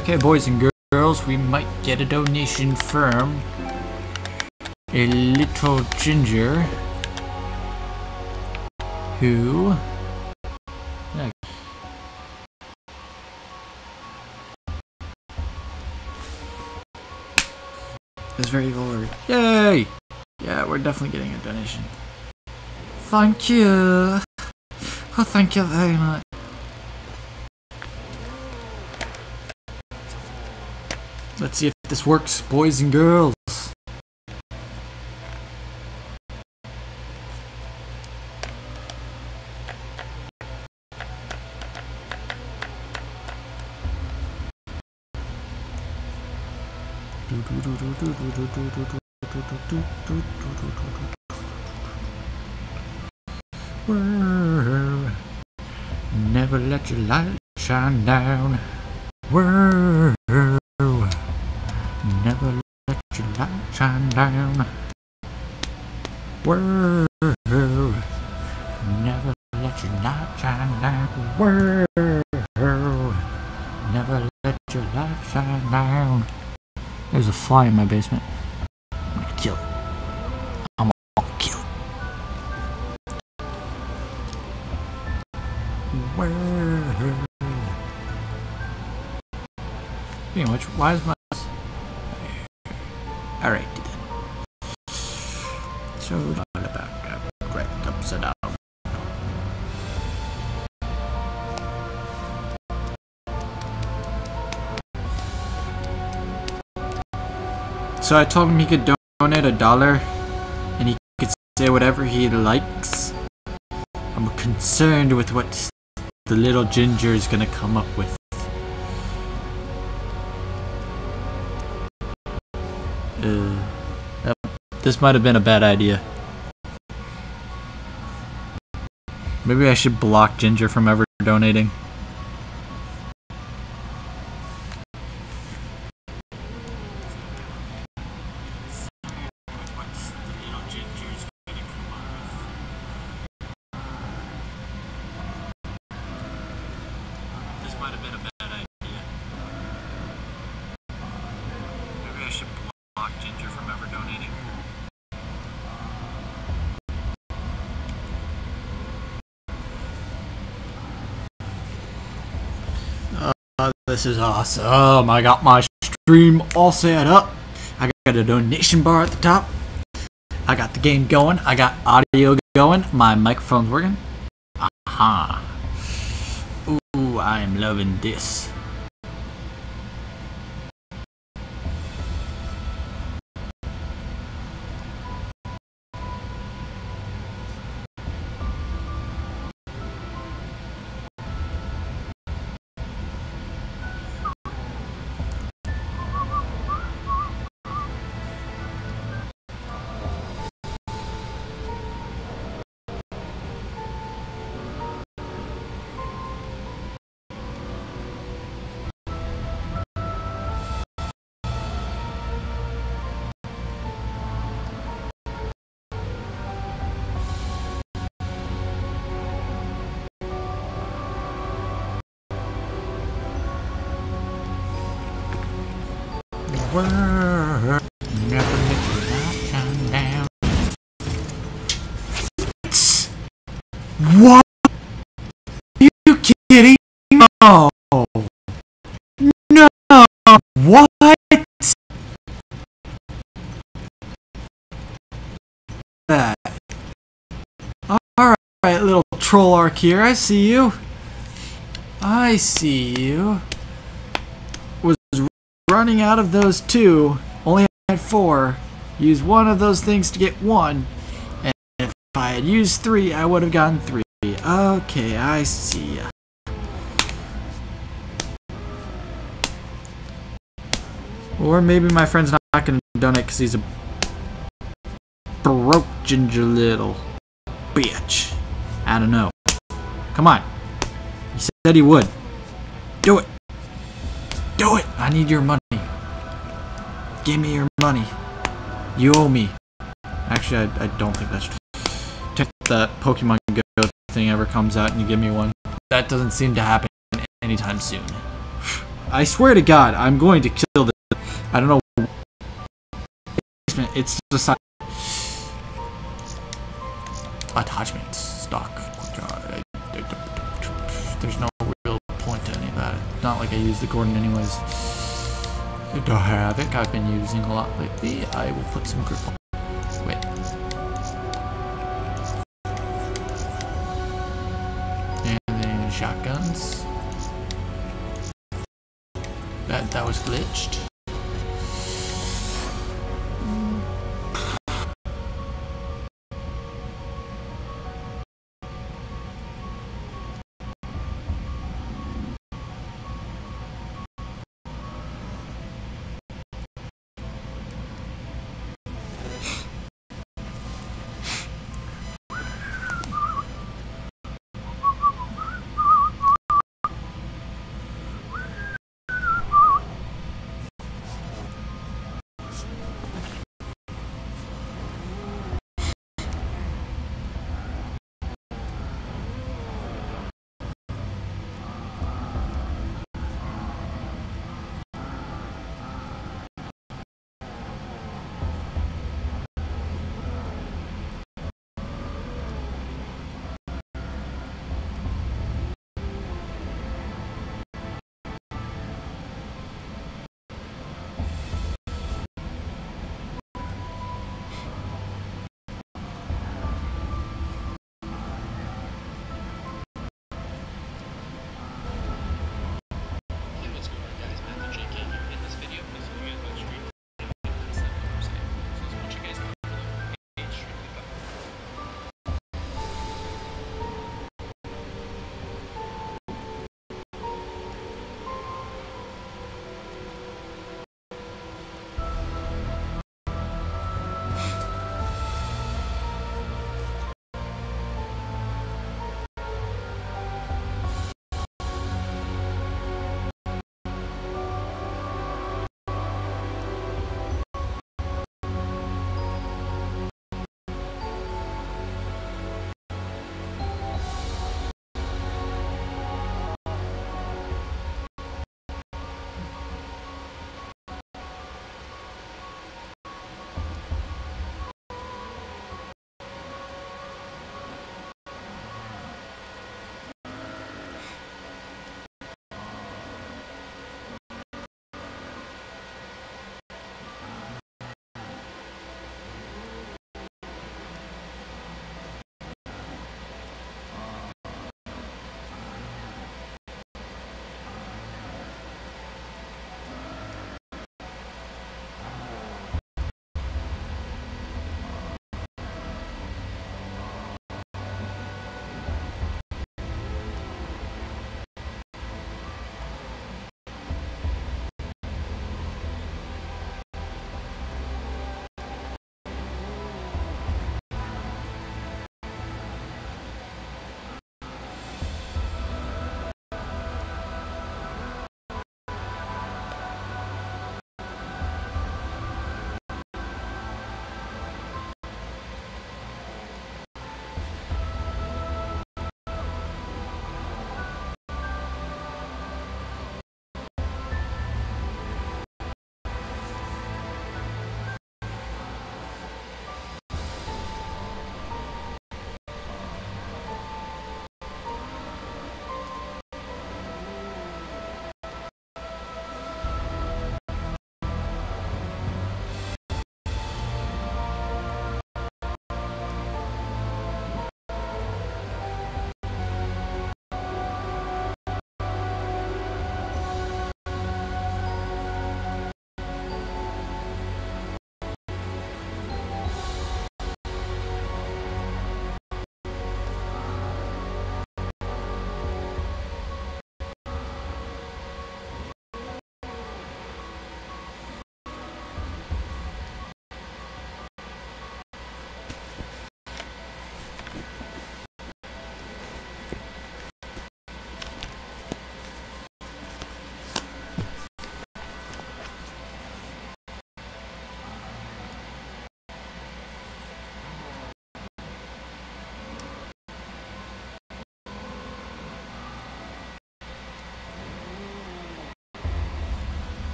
Okay, boys and girls, we might get a donation from a little ginger who. Yeah. Very forward. Yay! Yeah, we're definitely getting a donation. Thank you. Oh, thank you very much. Let's see if this works, boys and girls. Never let your light shine down. Whoa. Never let your light shine down. Whoa. Never let your light shine down. Whoa. Never let your light shine down. There's a fly in my basement. I'm gonna kill it. I'm gonna kill it. Why is my Alright then. So all about uh, that right upside down. So I told him he could donate a dollar and he could say whatever he likes. I'm concerned with what the little ginger is gonna come up with. Uh, this might have been a bad idea. Maybe I should block Ginger from ever donating. This is awesome. I got my stream all set up. I got a donation bar at the top. I got the game going. I got audio going. My microphone's working. Aha. Ooh, I am loving this. Word. Never let your down. What? You kidding? No. No. What? That. Alright, little troll arc here. I see you. I see you. Running out of those two. Only had four. Use one of those things to get one. And if I had used three, I would have gotten three. Okay, I see ya. Or maybe my friend's not to donate because he's a broke ginger little bitch. I don't know. Come on. He said he would. Do it. Do it. I need your money. Give me your money. You owe me. Actually, I, I don't think that's true. If that Pokemon Go thing ever comes out and you give me one, that doesn't seem to happen anytime soon. I swear to God, I'm going to kill this. I don't know. It's just a attachment stock. There's no Not like I use the Gordon anyways. The Havoc I've been using a lot lately. I will put some grip on. Wait. And then shotguns. That that was glitched.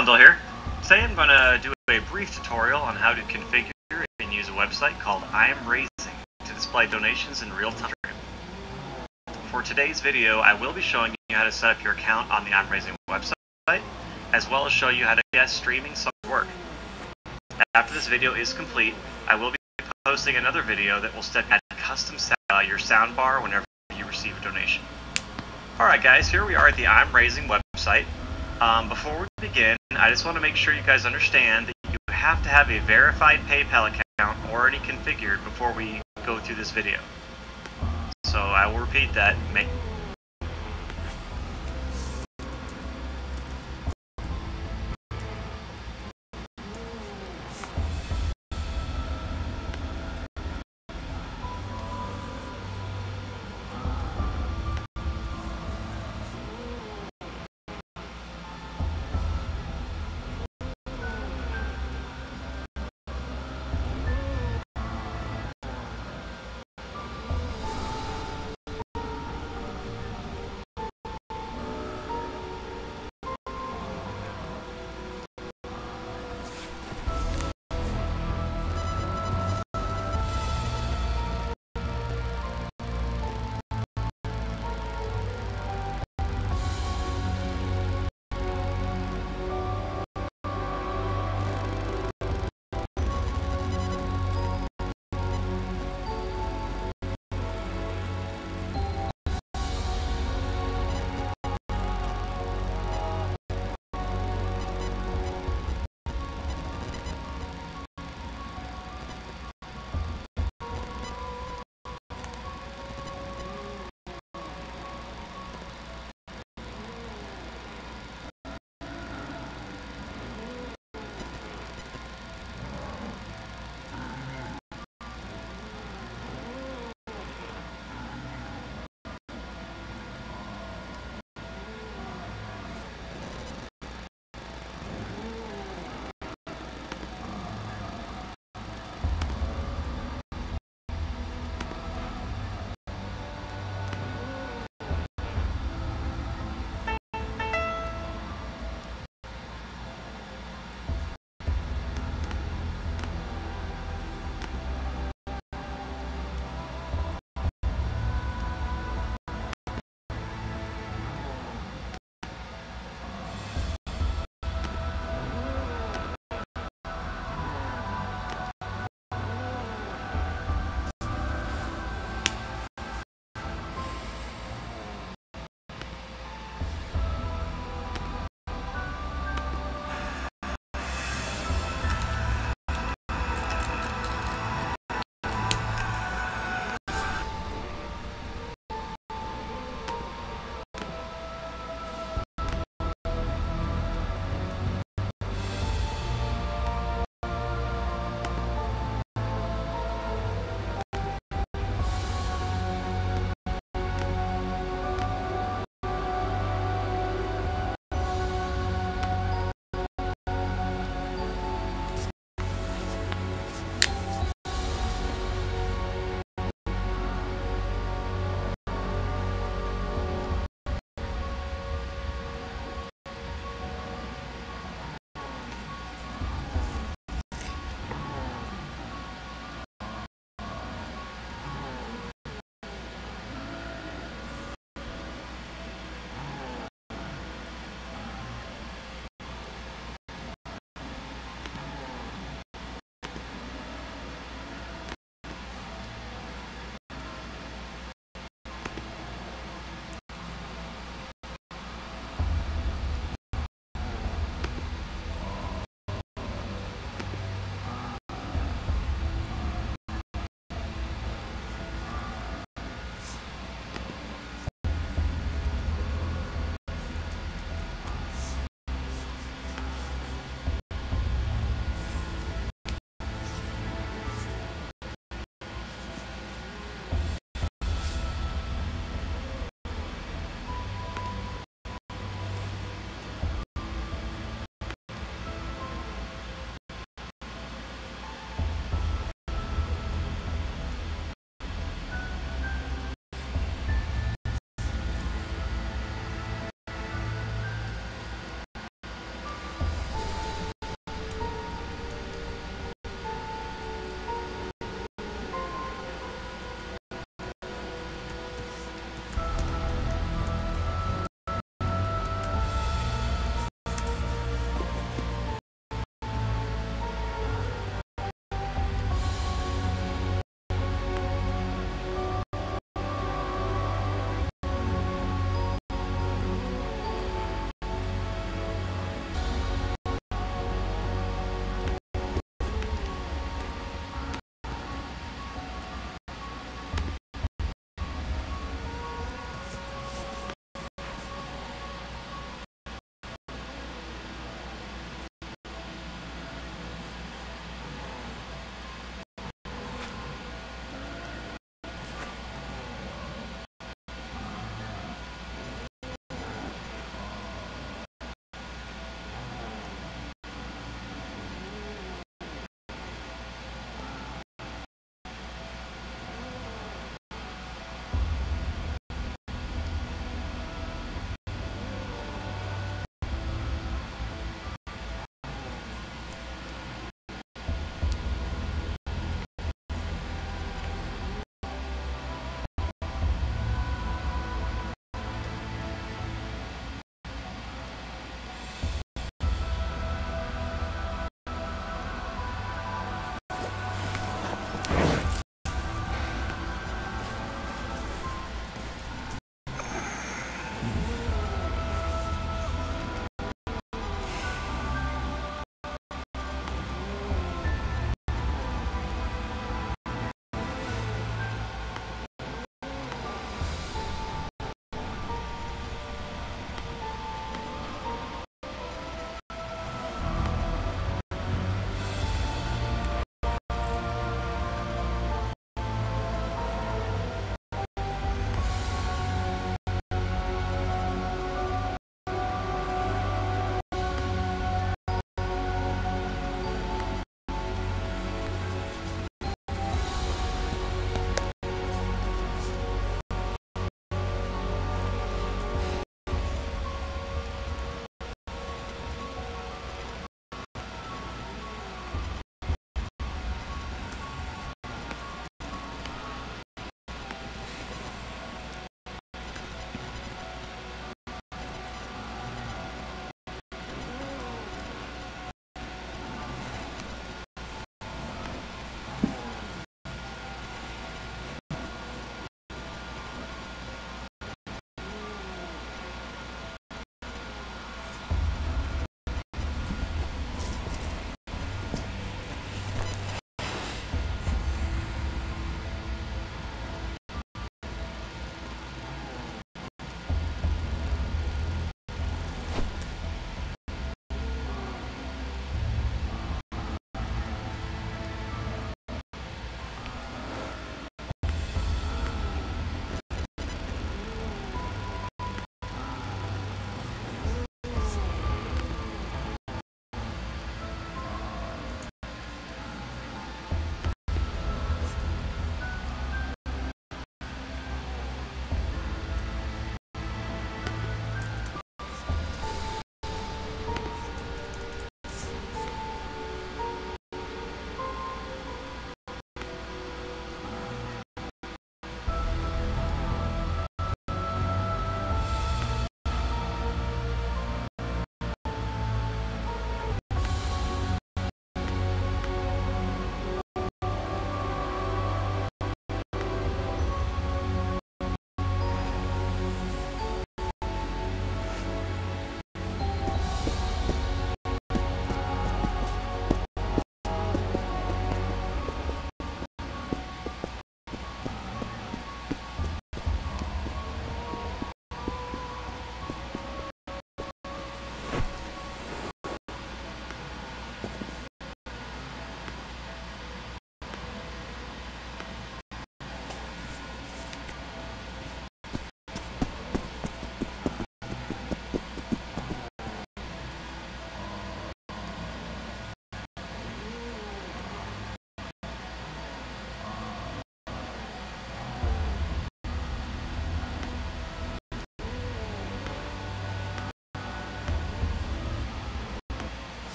Humdle here. Today I'm going to do a brief tutorial on how to configure and use a website called I Am Raising to display donations in real time. For today's video, I will be showing you how to set up your account on the I'm Raising website, as well as show you how to get streaming software work. After this video is complete, I will be posting another video that will step at custom set uh, your soundbar whenever you receive a donation. Alright guys, here we are at the I'm Raising website. Um, before we begin, I just want to make sure you guys understand that you have to have a verified PayPal account already configured before we go through this video. So I will repeat that. Make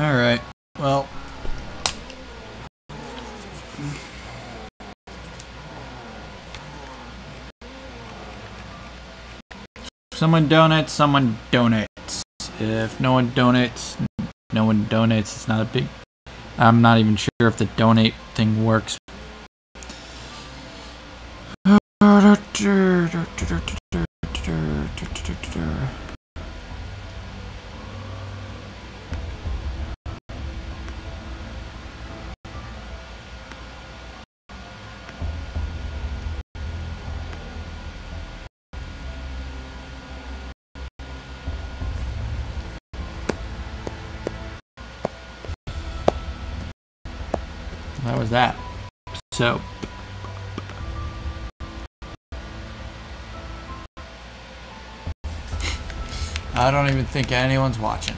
Alright, well. Someone donates, someone donates. If no one donates, no one donates. It's not a big. I'm not even sure if the donate thing works. That. So. I don't even think anyone's watching.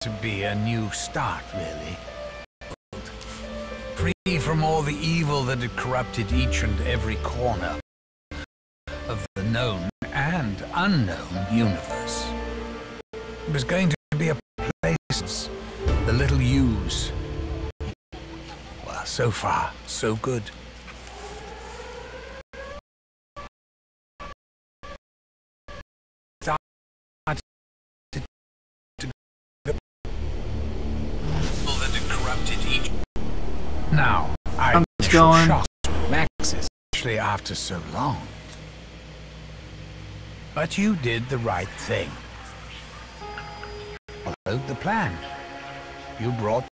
To be a new start, really. Free from all the evil that had corrupted each and every corner of the known and unknown universe. It was going to be a place, the little U's. Well, so far, so good. Now, I'm going? shocked Maxis, especially after so long. But you did the right thing. Followed the plan. You brought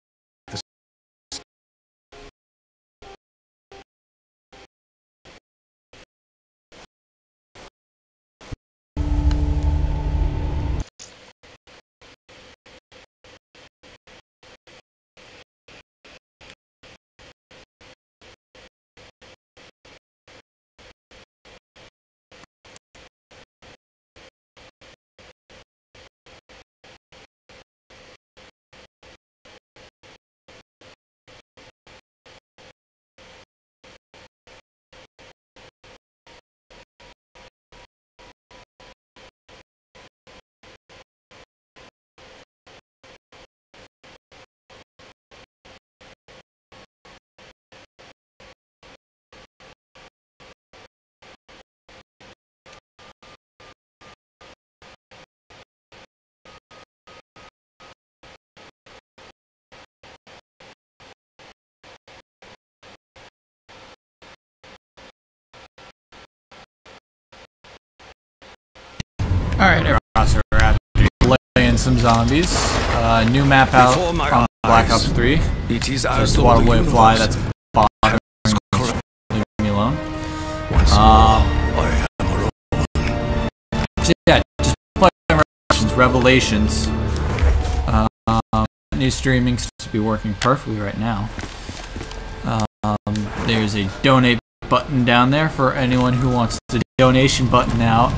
Alright, everyone, so we're after playing some zombies. Uh, new map out my on Black. Ops 3. It is Just as though water the wave fly that's bothering me. Leave me alone. Um, more, I am alone. So yeah, just play Revelations. Revelations. Um, new streaming seems to be working perfectly right now. Um, there's a donate button down there for anyone who wants the donation button out.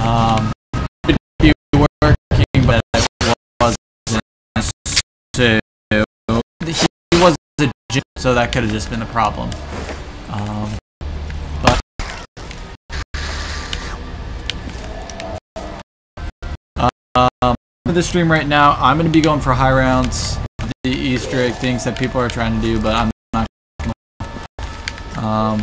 Um, so that could have just been the problem. Um, but Um, for the stream right now, I'm going to be going for high rounds, the Easter egg things that people are trying to do, but I'm not. Um,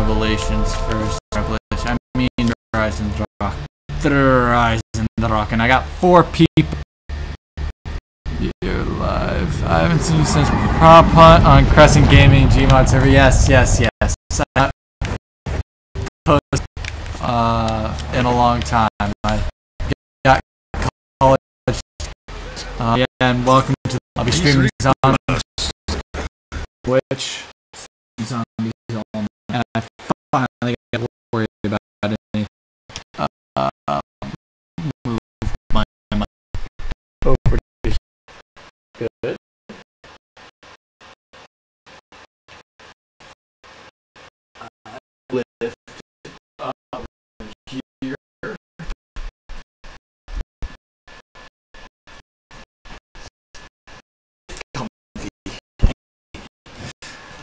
Revelations first. Revelation. I mean Horizon Rock. Horizon Rock. And I got four people. You're live. I haven't seen you since Prop Hunt on Crescent Gaming Gmod server. Yes, yes, yes. I post uh, in a long time. I got college. Uh, yeah, and welcome to. I'll be streaming on Twitch.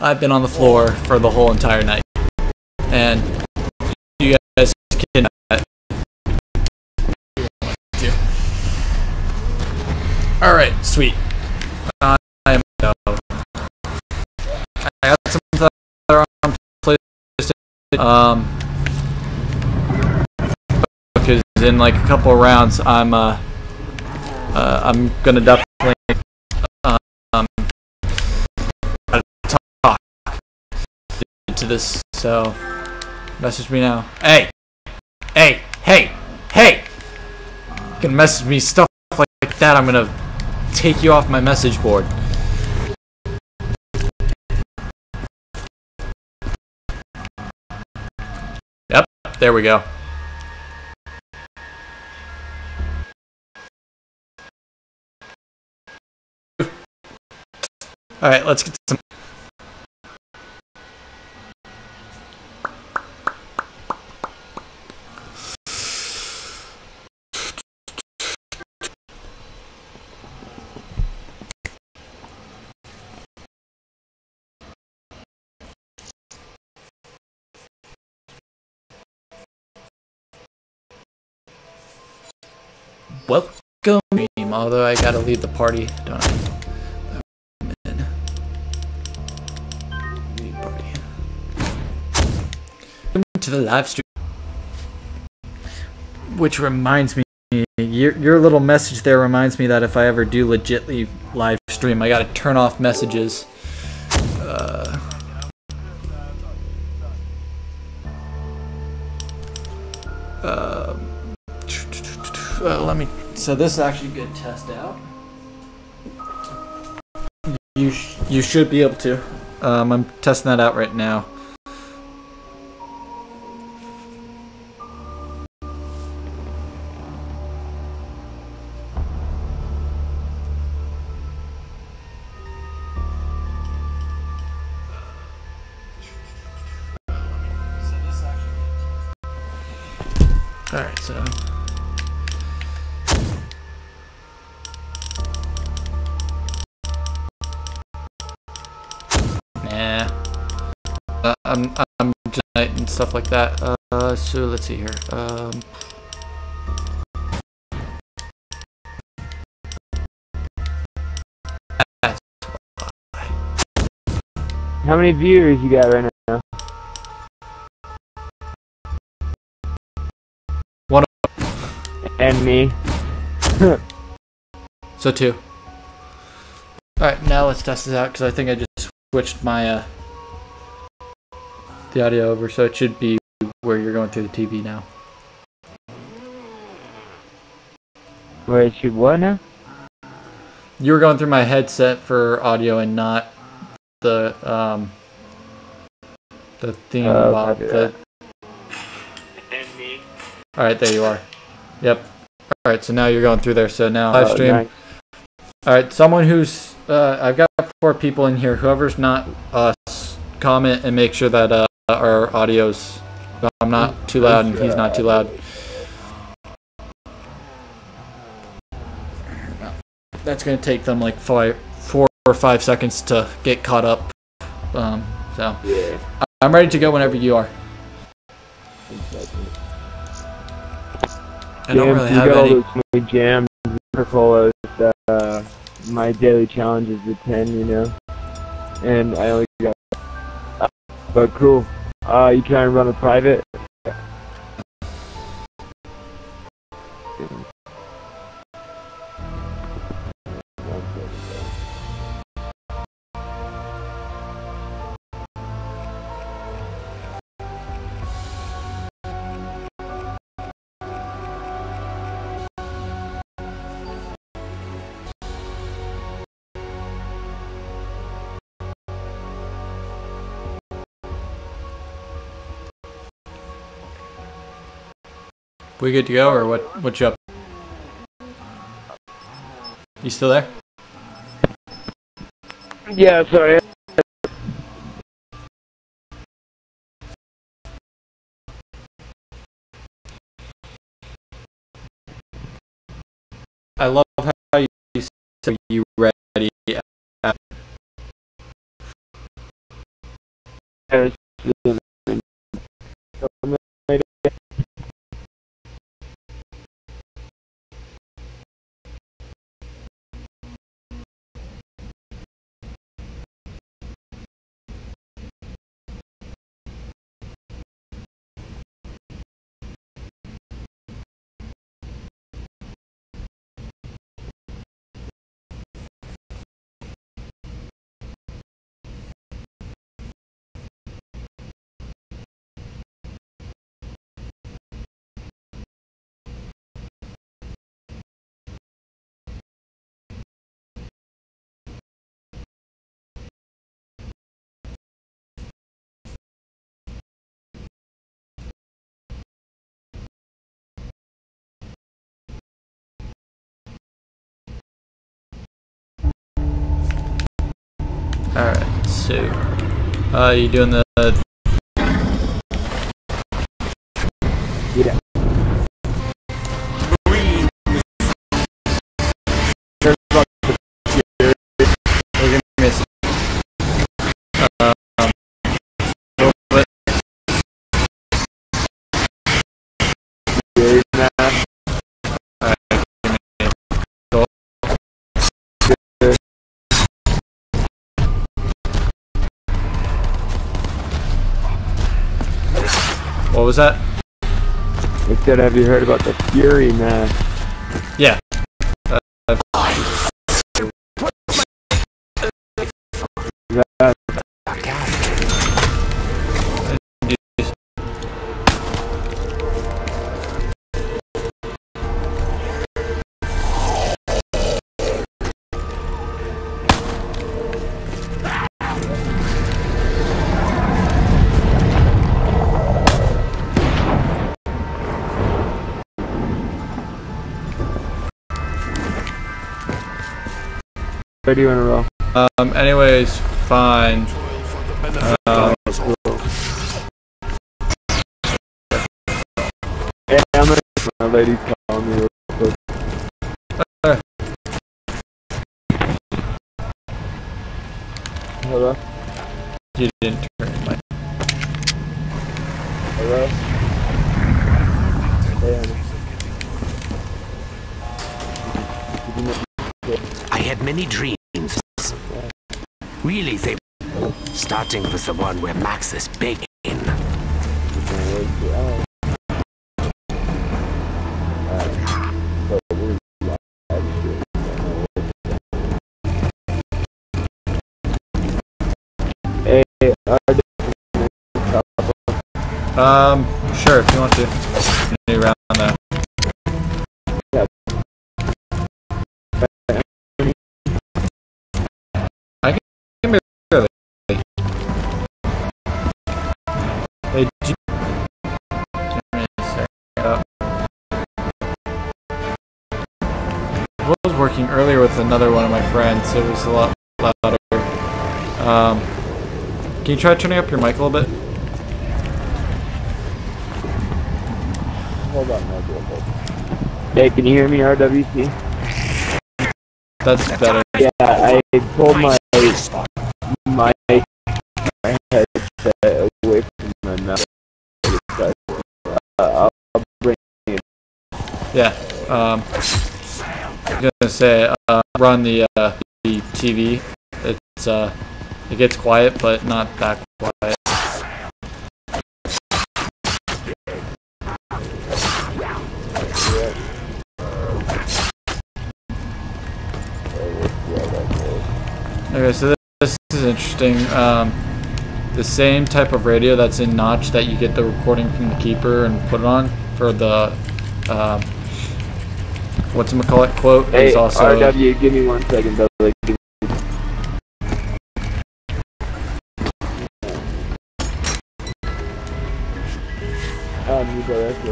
I've been on the floor for the whole entire night. And you guys can Alright, sweet. I am uh, I got some that are. Um because in like a couple of rounds I'm uh, uh I'm gonna definitely this so message me now. Hey! Hey! Hey! Hey! You can message me stuff like that i'm gonna take you off my message board. Yep there we go. All right let's get some Welcome, although I gotta leave the party, don't I? To the live stream. Which reminds me, your, your little message there reminds me that if I ever do legitly live stream, I gotta turn off messages. Uh, let me. So this is actually a good test out. You sh you should be able to. Um, I'm testing that out right now. I'm I'm and stuff like that. Uh, so let's see here. Um. How many viewers you got right now? One And me. So two. Alright, now let's test this out because I think I just switched my uh, the audio over, so it should be where you're going through the TV now. Wait, shoot what now? You were going through my headset for audio and not the um the theme Oh, copy The, all right, there you are. Yep. All right, so now you're going through there. So now live Oh, stream. nice. All right, someone who's uh, I've got four people in here. Whoever's not us, comment and make sure that uh, our audio's I'm not too loud and he's not too loud. That's gonna take them like five, four or five seconds to get caught up. Um, so Yeah. I'm ready to go whenever you are. I don't really have any. those smooth jams, Coca-Colas, uh, my daily challenge is the 10, you know? And I only got... But cool. Uh, you to run a private? We good to go, or what? What you up? You still there? Yeah, sorry. I love how you said you ready. Alright, so. Uh, you doing the. Yeah. Was that? I said, have you heard about the Fury mask? Yeah. 30 in a row. Um, anyways, fine. Um, I'm gonna my lady me real quick. Uh, Hello? You didn't turn. Hello? I had many dreams. Really. Starting with the one where Max is big in. Um, sure, if you want to. New round another one of my friends, so it was a lot louder. Um, can you try turning up your mic a little bit? hold on, no, hold on. Hey, can you hear me, RWC? That's better. Yeah, I pulled my my headset away from my mouth. Uh, I'll, I'll bring it. Yeah. Um, I was gonna say, uh, run the, uh, the TV. It's, uh, it gets quiet, but not that quiet. Okay, so this, this is interesting. Um, the same type of radio that's in Notch that you get the recording from the Keeper and put it on for the uh, what's call it quote Hey, is also RW, give me one second, though. Like, um, you go, that's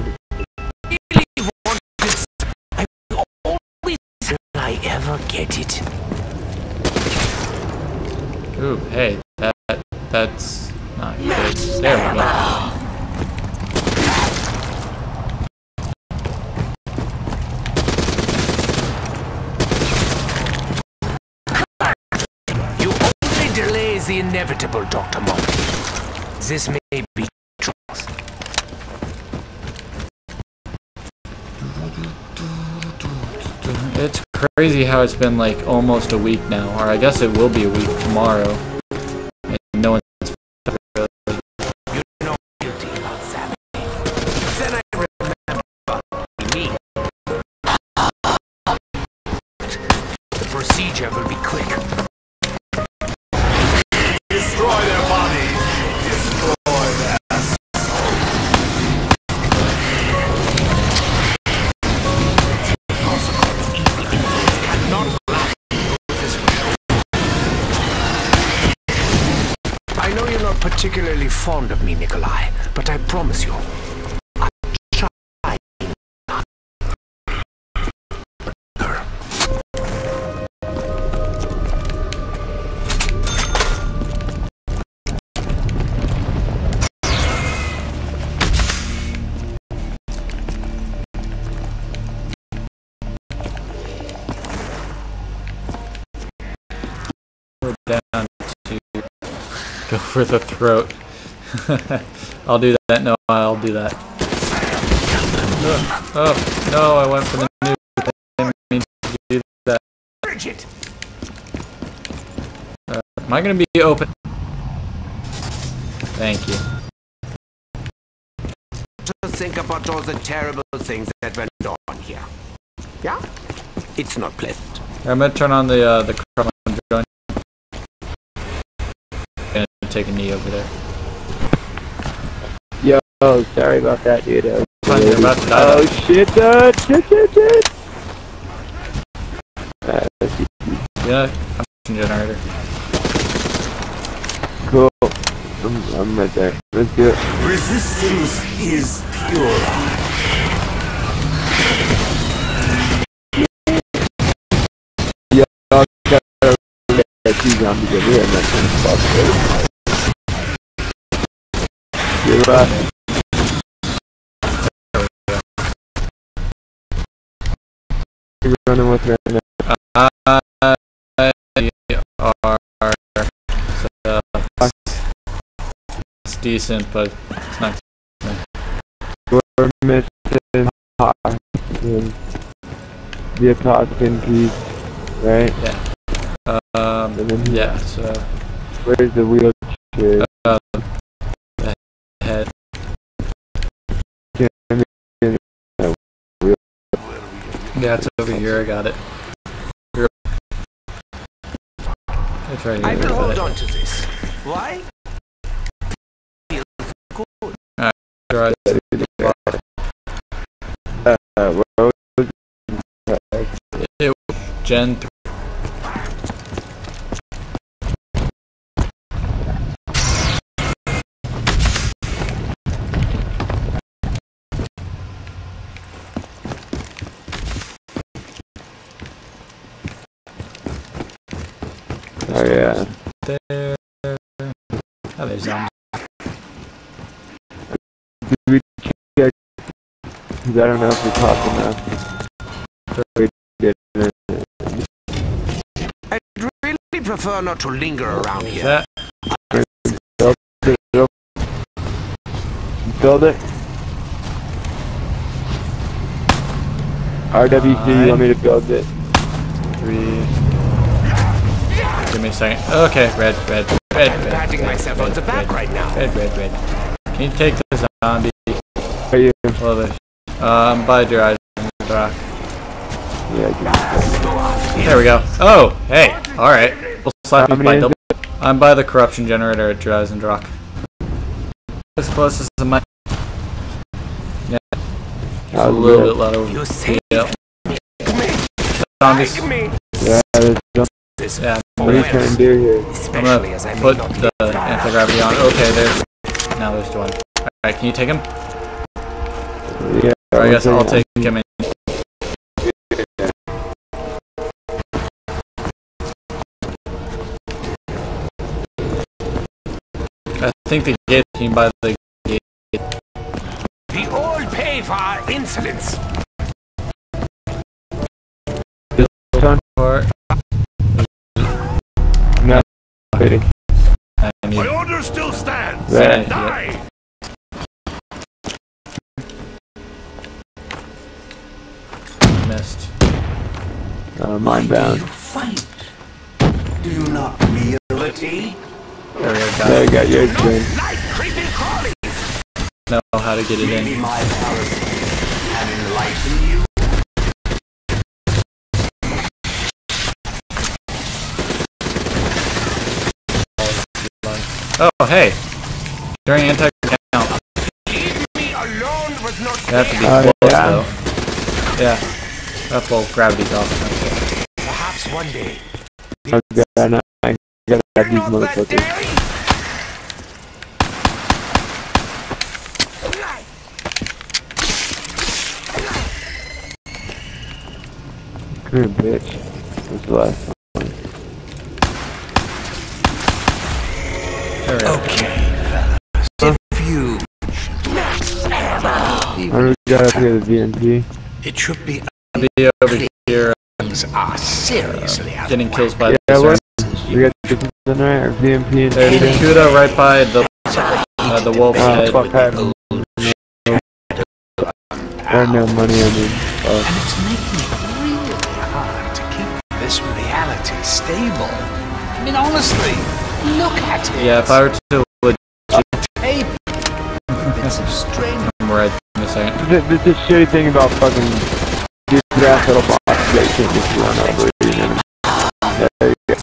I ever get it? ooh hey that that's not good. There we go. You only is the inevitable, Dr. Monty. This may be truth. It's crazy how it's been like almost a week now, or I guess it will be a week tomorrow. Particularly fond of me, Nikolai, but I promise you, I'll try not. we're down go for the throat. I'll do that. No, I'll do that. Oh, oh, no, I went for the new thing. I mean to do that. Uh, am I going to be open? Thank you. Just think about all the terrible things that went on here. Yeah? It's not pleasant. I'm going to turn on the uh, the take a knee over there. Yo, oh, sorry about that, dude. I was you're about to die. Oh shit, dude! Shit, shit, shit! Uh, let's see. Generator. cool. I'm, I'm right there. Let's do it. Resistance is pure. Yeah, two zombies over here. I'm not gonna fuck it. You're right. You're running with right now. Uh, are so, it's decent, but it's not. We're missing hot. and The toxin piece, right? Yeah. Um, yeah. So where's the wheelchair? Yeah, it's over here. I got it. Here. It's right. I will hold it. on to this. Why? Your eyes. Uh, where Gen 3. Yeah. There. Oh, there's zombies. Did we check? Cause I don't know if we talked enough. We did. I'd really prefer not to linger around Is here. that? You filled it? RWC, you want me to build it? Three. Give me a second. Okay, red, red, red, red. I'm patting red, myself red, on the back red, right now. Red, red, red. Can you take this zombie? Are you? Love it. Um, by your eyes. Rock. Yeah, I can. There we go. Oh, hey. All right. Maple slap you by is double. I'm by the corruption generator at Der Eisendrache. As close as the mic. Yeah, it's a little it? bit louder. You saved Yep. me. Zombies. Like me. Yeah, there's some- This Yeah, what are you trying to do here? I'm especially as I gonna put the anti-gravity on. Okay, there's now there's one. All right, can you take him? Yeah, Or I guess I'll take him. In. I think the gate team by the gate. We all pay for our insolence. Stands. There. Die! missed. Uh, mine bound. Fight. Do you not feel the tea? There we go. Got There, it. you got yours, Jane. Like. Know how to get it in. my palace can enlighten you. Oh, hey. During anti count, Leave me alone was not you have to be fair. Oh, close yeah. though. Yeah. That's well, gravity's off. Okay. Perhaps one day. Okay, I know. I gotta have these motherfuckers. day. Come here, bitch. What's the last one? There we go. Okay, I don't know we got up here the VMP. It should be Be over here things are seriously out getting kills by Yeah, the what? We got the in there, VMP and There's shit. Kuda right by the uh, the wolf's Oh, head. fuck, I have no, I have no money on me. And Oh, it's making it really hard to keep this reality stable. I mean, honestly, look at it. Yeah, if I were to the, the, the shitty thing about fucking these grass little boxes that you can't just run over, you know? There you go.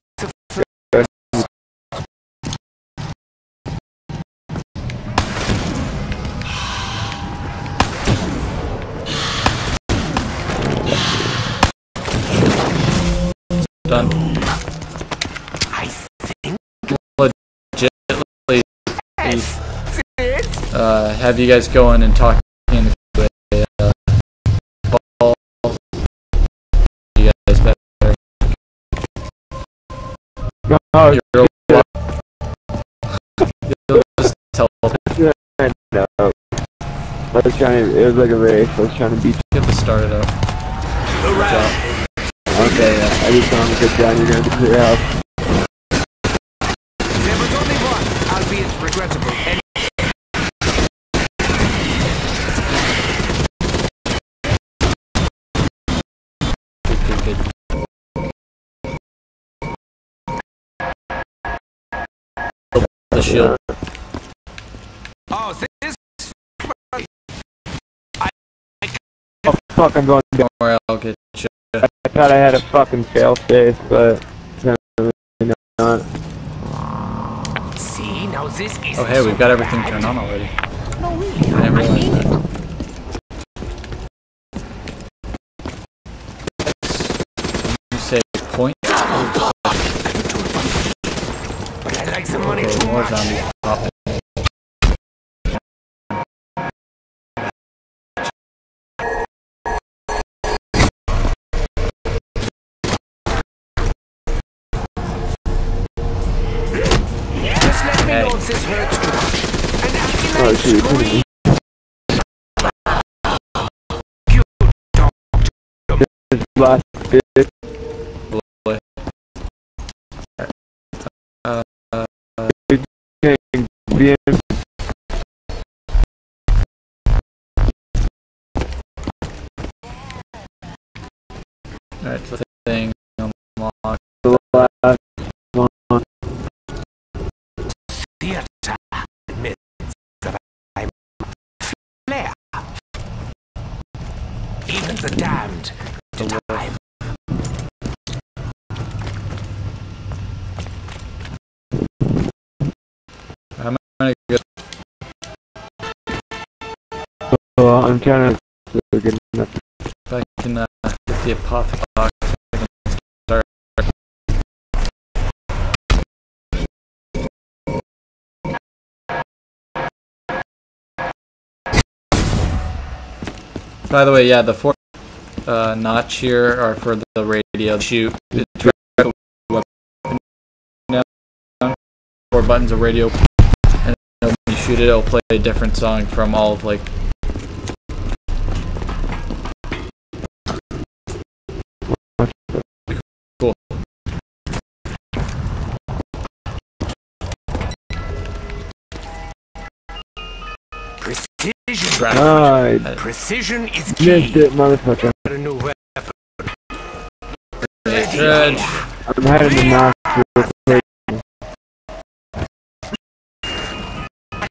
Done. I think Legitimately, uh, have you guys go in and talk I was trying to, it was like a race, I was trying to beat you. Get this started up. Good job. Okay, yeah. I just him to get down, you're gonna be to your house. There was only one, albeit regrettable. And Good, good, good. The shield. Oh, fuck, I'm going down. Don't worry, I'll get you. I thought I had a fucking fail safe, but apparently not. see now this is. Oh, hey, we've got everything turned on already. No, really, I didn't realize that. You say point? But I like the money Okay, too more much. zombies can Oh, kidding me. This last bit, Boy. thing, Well, I'm trying to so good enough. If I can uh, get the apothecary start. By the way, yeah, the four uh, notch here are for the radio shoot. It's four buttons of radio, and when you shoot it, it'll play a different song from all of like Precision. Grab. Nice. Precision is Missed key. it, motherfucker. A new weapon. Dredge. I'm heading to knock real quick.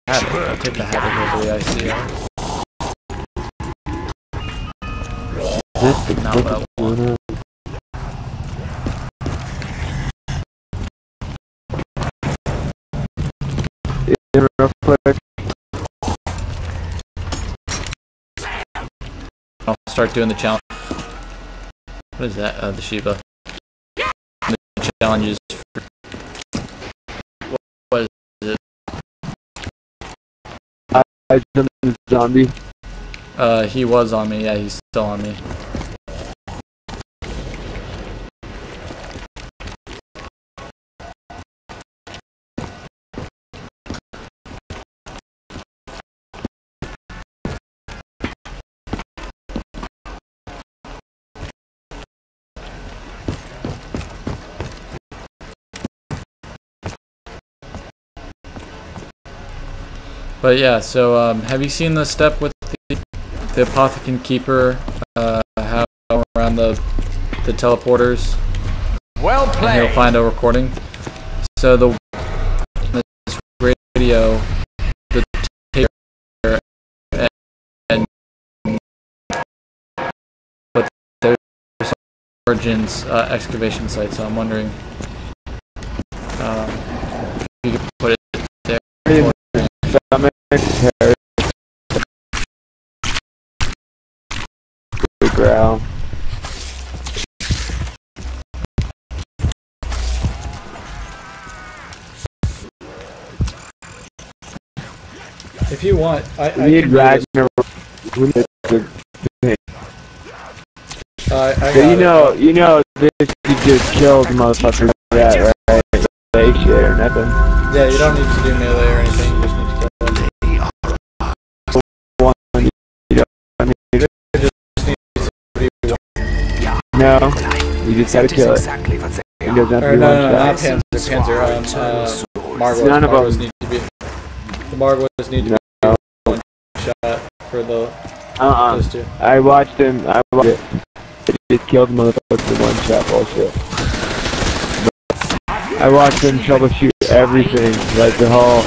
Havoc. I'll take the havoc over the ICR. This is Not what I want. going. Yeah, real quick. Start doing the challenge. What is that? Uh, the Shiva. The challenges. For, what, what is it? I the zombie. Uh, he was on me. Yeah, he's still on me. But yeah, so um, have you seen the step with the, the Apothecary Keeper, uh, how around the the teleporters, Well and played. you'll find a recording. So the this radio, the tape, and, and but there's Origins uh, excavation site. So I'm wondering um, if you could put it there. Stomach, growl. If you want, I, I need can do this. Ragnarok. We need the- Uh, I got you it. know, you know, this you just killed motherfuckers with that, right? Shit or nothing. Yeah, you don't need to do melee or anything. No, you just gotta kill it. exactly what they It doesn't have to Or no, no, no, not shot. Panzer. Panzer. Um, uh, Margwas. None of Margwas them. need to be. The Margwas need to No. be one shot for the Uh-uh. those two. I watched him. I watched it. They just killed motherfuckers with one shot bullshit. I watched him troubleshoot everything, like the whole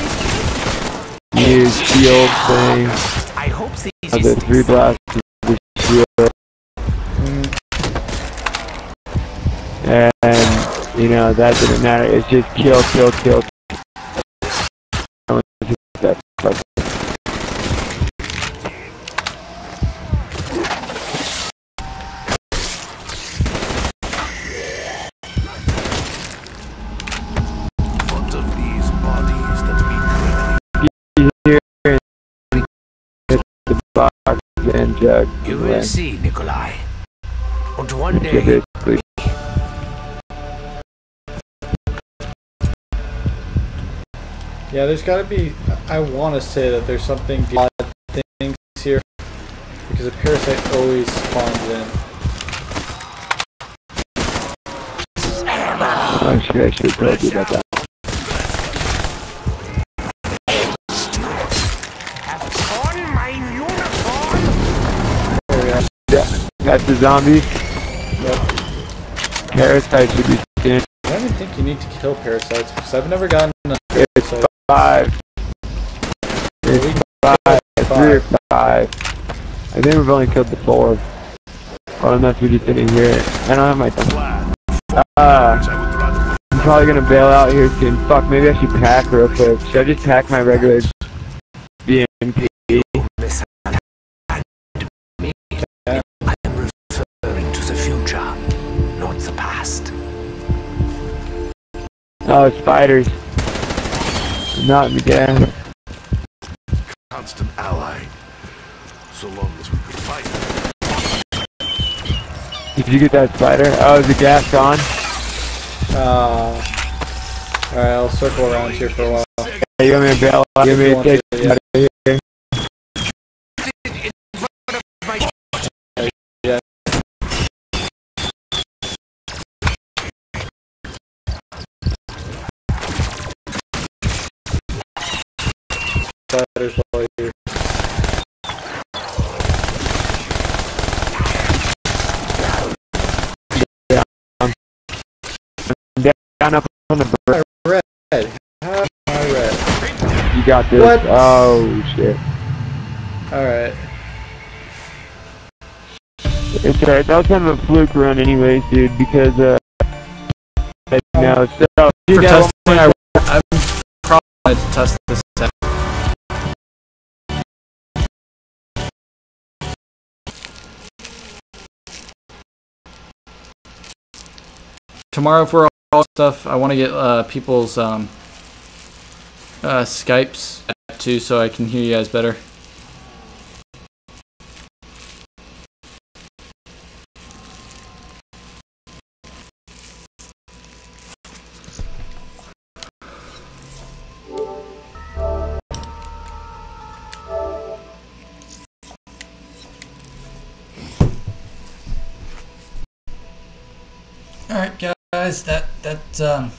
new shield thing, I hope these of the three blasts, and you know that didn't matter. It's just kill, kill, kill. That fuck. What of these bodies that we here and the box and jug. You will see, Nikolai. And one day, Yeah, there's got to be. I want to say that there's something odd things here because a parasite always spawns in. Oh shit, I should told you about that. are. That's the zombie. Parasite should be skin. I don't even think you need to kill parasites because I've never gotten a It's five. It's five. Three or five. I think we've only killed the four. Or unless we just didn't hear it. I don't have my. Uh, I would rather I'm probably gonna bail out here soon. Fuck, maybe I should pack real quick. Should I just pack my regular VMP? Oh, spiders. Not in the gas. Constant ally. So long as we can fight. Did you get that spider? Oh, is the gas gone? Uh, Alright, I'll circle around here for a while. Hey, you want me to bail out? You want me to take on the bridge. red. How am I red? You got this. What? Oh, shit. Alright. It's alright. That was kind of a fluke run anyways, dude, because, uh, you know, so, dude, testing, I, I'm probably going to test this out. Tomorrow for all stuff, I want to get uh, people's um, uh, Skypes too, so I can hear you guys better. Um,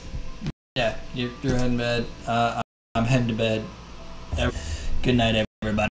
yeah, you're, you're heading to bed. Uh, I'm heading to bed. Good night, everybody.